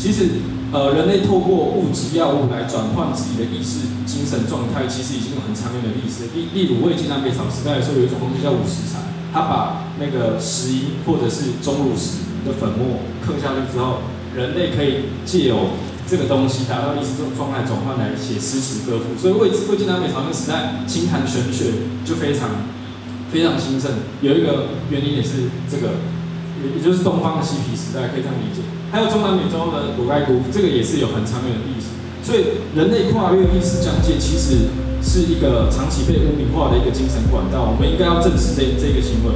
其实，呃，人类透过物质药物来转换自己的意识、精神状态，其实已经有很长远的历史。例例如，魏晋南北朝时代的时候，有一种东西叫五石散，它把那个石英或者是钟乳石的粉末刻下去之后，人类可以借由这个东西达到意识这种状态转换来写诗词歌赋。所以魏魏晋南北朝那个时代，清谈玄学就非常非常兴盛。有一个原因也是这个。也也就是东方的嬉皮时代，可以这样理解。还有中南美洲的古盖古，这个也是有很长远的历史。所以人类跨越历史疆界，其实是一个长期被污名化的一个精神管道。我们应该要正视这这个行为。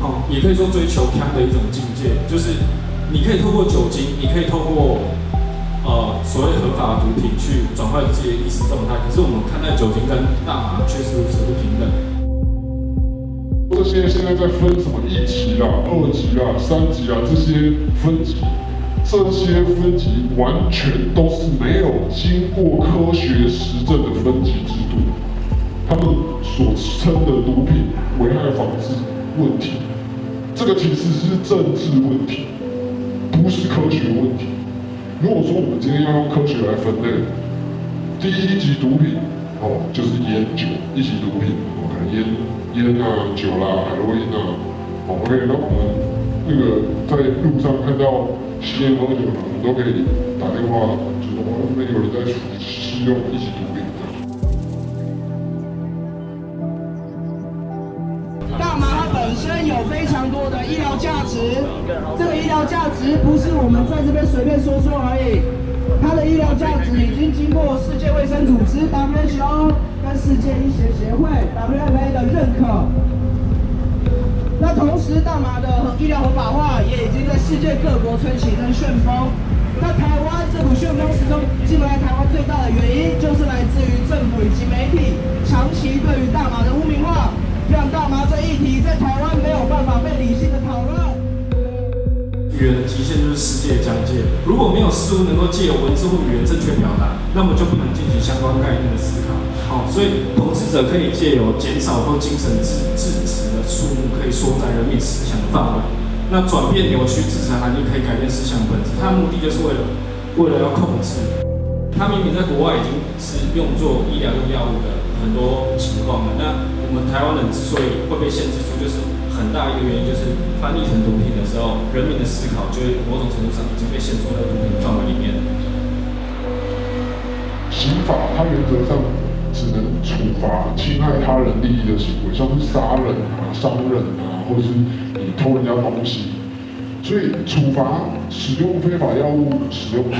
哦，也可以说追求康的一种境界，就是你可以透过酒精，你可以透过呃所谓合法的毒品去转换自己的意识状态。可是我们看待酒精跟大麻确实如此不平等。这些现在在分什么一级啦、二级啦、三级啊，这些分级，这些分级完全都是没有经过科学实证的分级制度。他们所称的毒品危害防治问题，这个其实是政治问题，不是科学问题。如果说我们今天要用科学来分类，第一级毒品哦，就是烟酒，一级毒品，我看烟。烟啊，酒啦，海洛因啊，OK，那我们那个在路上看到吸烟喝酒的，我们都可以打电话，就说我们有人在吸用一起毒品大麻它本身有非常多的医疗价值，这个医疗价值不是我们在这边随便说说而已，它的医疗价值已经经过世界卫生组织 WHO 跟。世界医学协会 （WFA） 的认可。那同时，大麻的医疗合法化也已经在世界各国吹起一阵旋风。那台湾这股旋风始终进来台湾最大的原因，就是来自于政府以及媒体长期对于大麻的语言的极限就是世界的疆界。如果没有事物能够借由文字或语言正确表达，那么就不能进行相关概念的思考。好，所以统治者可以借由减少或精神制制止的数目，可以缩窄人民思想的范围。那转变扭曲制裁，含义可以改变思想本质。它的目的就是为了，为了要控制。它明明在国外已经是用作医疗用药物的很多情况了。那我们台湾人之所以会被限制住，就是很大一个原因，就是翻译成毒品的时候，人民的思考就会某种程度上已经被限缩在毒品范围里面。刑法它原则上。只能处罚侵害他人利益的行为，像是杀人啊、伤人啊，或者是你偷人家东西。所以处罚使用非法药物使用者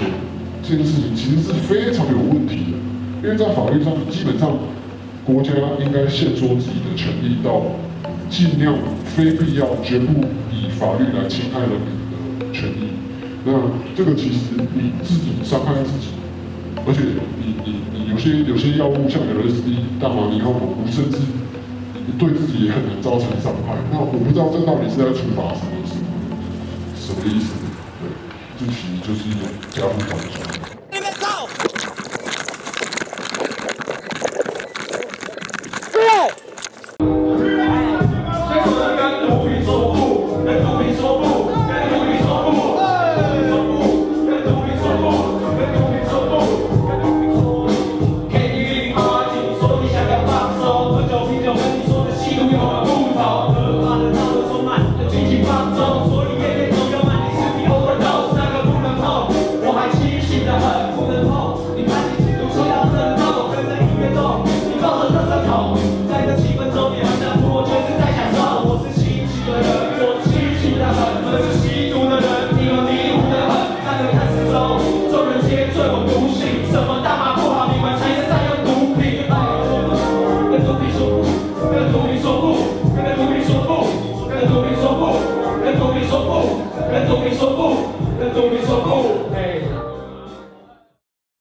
这件事情，其实是非常有问题的。因为在法律上，基本上国家应该限缩自己的权利到尽量非必要，绝不以法律来侵害人民的权益。那这个其实你自己伤害自己。而且你你你有些有些药物像 LSD、大麻、尼康、蘑菇，甚至你对自己也很难造成伤害。那我不知道这到底是在处罚什么什么什么意思？对，这其实就是一种加入管束。